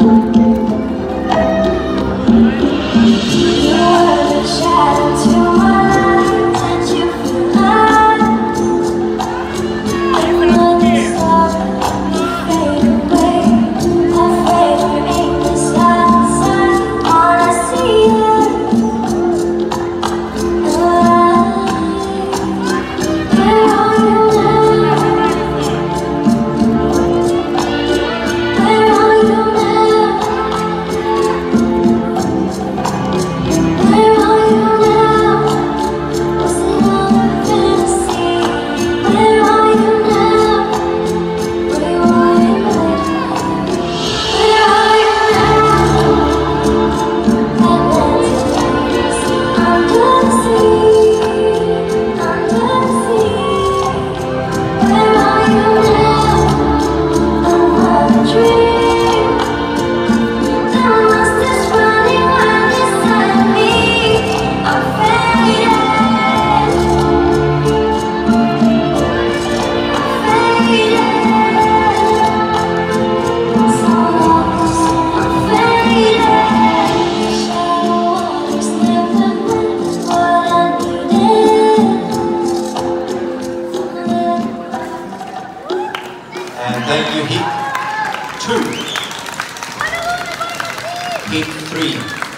Música and you hit two. Hit three.